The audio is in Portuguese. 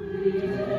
Amém.